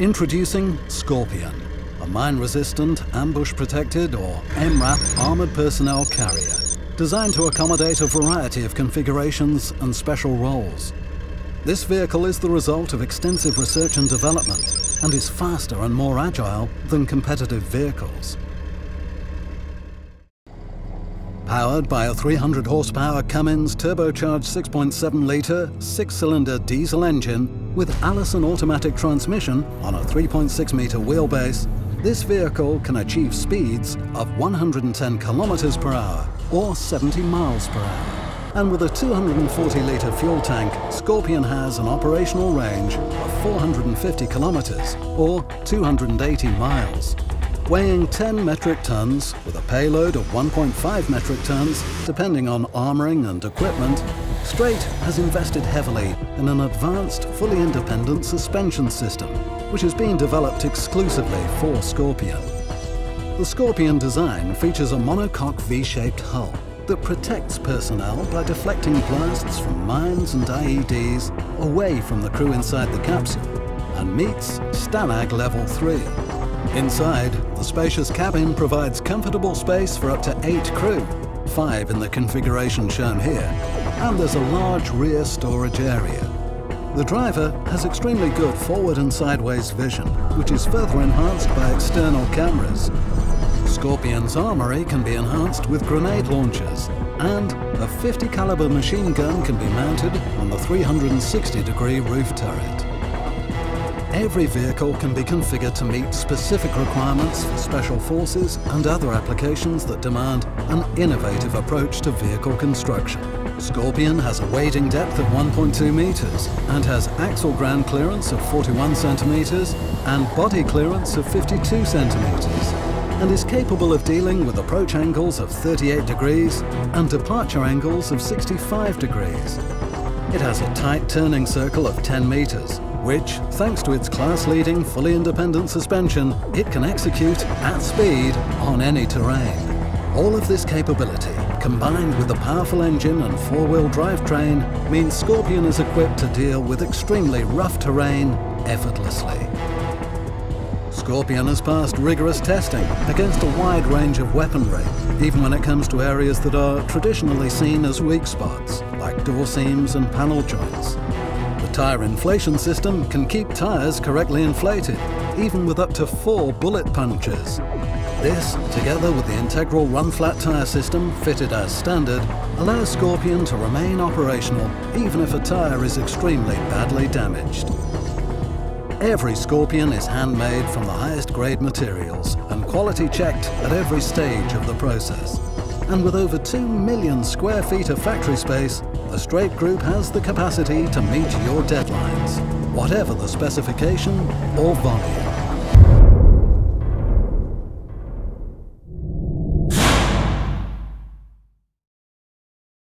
Introducing Scorpion, a mine-resistant, ambush-protected or MRAP armoured personnel carrier, designed to accommodate a variety of configurations and special roles. This vehicle is the result of extensive research and development and is faster and more agile than competitive vehicles. Powered by a 300 horsepower Cummins turbocharged 6.7 litre six-cylinder diesel engine with Allison automatic transmission on a 3.6 metre wheelbase, this vehicle can achieve speeds of 110 kilometers per hour or 70 miles per hour. And with a 240 litre fuel tank, Scorpion has an operational range of 450 kilometers or 280 miles weighing 10 metric tons with a payload of 1.5 metric tons, depending on armoring and equipment, STREIT has invested heavily in an advanced, fully independent suspension system, which has been developed exclusively for Scorpion. The Scorpion design features a monocoque V-shaped hull that protects personnel by deflecting blasts from mines and IEDs away from the crew inside the capsule and meets STANAG Level 3. Inside, the spacious cabin provides comfortable space for up to eight crew, five in the configuration shown here, and there's a large rear storage area. The driver has extremely good forward and sideways vision, which is further enhanced by external cameras. Scorpion's armory can be enhanced with grenade launchers, and a 50 caliber machine gun can be mounted on the 360 degree roof turret. Every vehicle can be configured to meet specific requirements for special forces and other applications that demand an innovative approach to vehicle construction. Scorpion has a wading depth of 1.2 meters and has axle ground clearance of 41 centimeters and body clearance of 52 centimeters and is capable of dealing with approach angles of 38 degrees and departure angles of 65 degrees. It has a tight turning circle of 10 meters which, thanks to its class-leading fully independent suspension, it can execute at speed on any terrain. All of this capability, combined with the powerful engine and four-wheel drivetrain, means Scorpion is equipped to deal with extremely rough terrain effortlessly. Scorpion has passed rigorous testing against a wide range of weaponry, even when it comes to areas that are traditionally seen as weak spots, like door seams and panel joints. The tyre inflation system can keep tyres correctly inflated, even with up to four bullet punctures. This, together with the integral run-flat tyre system fitted as standard, allows Scorpion to remain operational even if a tyre is extremely badly damaged. Every Scorpion is handmade from the highest grade materials and quality checked at every stage of the process. And with over 2 million square feet of factory space, the STREIT Group has the capacity to meet your deadlines, whatever the specification or volume.